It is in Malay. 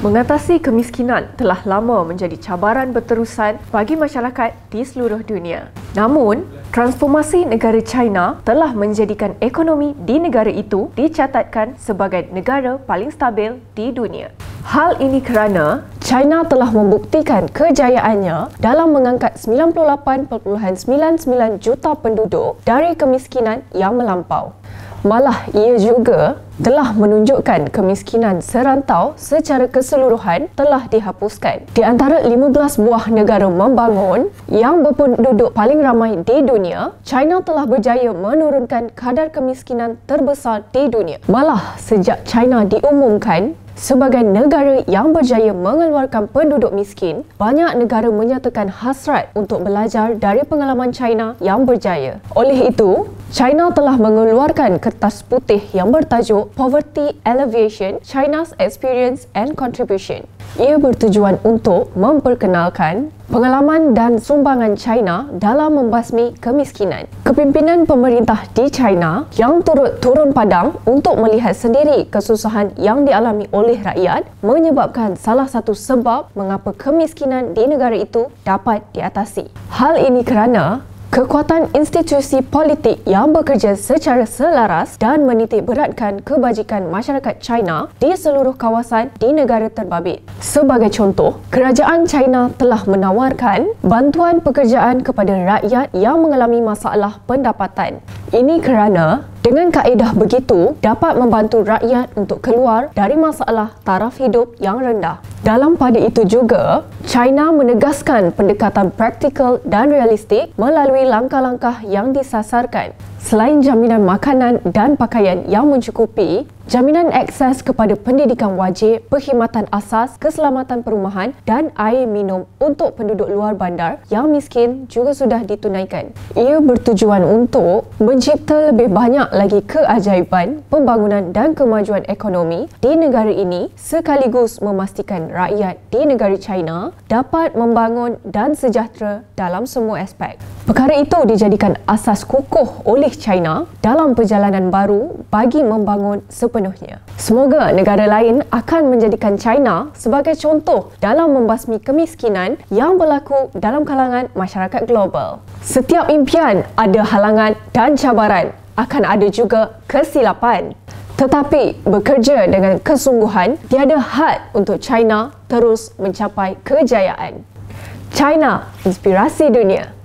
Mengatasi kemiskinan telah lama menjadi cabaran berterusan bagi masyarakat di seluruh dunia. Namun, transformasi negara China telah menjadikan ekonomi di negara itu dicatatkan sebagai negara paling stabil di dunia. Hal ini kerana China telah membuktikan kejayaannya dalam mengangkat 98.99 juta penduduk dari kemiskinan yang melampau. Malah ia juga telah menunjukkan kemiskinan serantau secara keseluruhan telah dihapuskan. Di antara 15 buah negara membangun yang berpenduduk paling ramai di dunia, China telah berjaya menurunkan kadar kemiskinan terbesar di dunia. Malah sejak China diumumkan Sebagai negara yang berjaya mengeluarkan penduduk miskin, banyak negara menyatakan hasrat untuk belajar dari pengalaman China yang berjaya. Oleh itu, China telah mengeluarkan kertas putih yang bertajuk Poverty Alleviation China's Experience and Contribution. Ia bertujuan untuk memperkenalkan pengalaman dan sumbangan China dalam membasmi kemiskinan. Kepimpinan pemerintah di China yang turut turun padang untuk melihat sendiri kesusahan yang dialami oleh rakyat menyebabkan salah satu sebab mengapa kemiskinan di negara itu dapat diatasi. Hal ini kerana Kekuatan institusi politik yang bekerja secara selaras dan menitik beratkan kebajikan masyarakat China di seluruh kawasan di negara terbabit. Sebagai contoh, kerajaan China telah menawarkan bantuan pekerjaan kepada rakyat yang mengalami masalah pendapatan. Ini kerana dengan kaedah begitu dapat membantu rakyat untuk keluar dari masalah taraf hidup yang rendah. Dalam pada itu juga, China menegaskan pendekatan praktikal dan realistik melalui langkah-langkah yang disasarkan. Selain jaminan makanan dan pakaian yang mencukupi, jaminan akses kepada pendidikan wajib, perkhidmatan asas, keselamatan perumahan dan air minum untuk penduduk luar bandar yang miskin juga sudah ditunaikan. Ia bertujuan untuk mencipta lebih banyak lagi keajaiban, pembangunan dan kemajuan ekonomi di negara ini sekaligus memastikan rakyat di negara China dapat membangun dan sejahtera dalam semua aspek. Perkara itu dijadikan asas kukuh oleh China dalam perjalanan baru bagi membangun sepenuhnya. Semoga negara lain akan menjadikan China sebagai contoh dalam membasmi kemiskinan yang berlaku dalam kalangan masyarakat global. Setiap impian ada halangan dan cabaran, akan ada juga kesilapan. Tetapi bekerja dengan kesungguhan tiada had untuk China terus mencapai kejayaan. China, inspirasi dunia.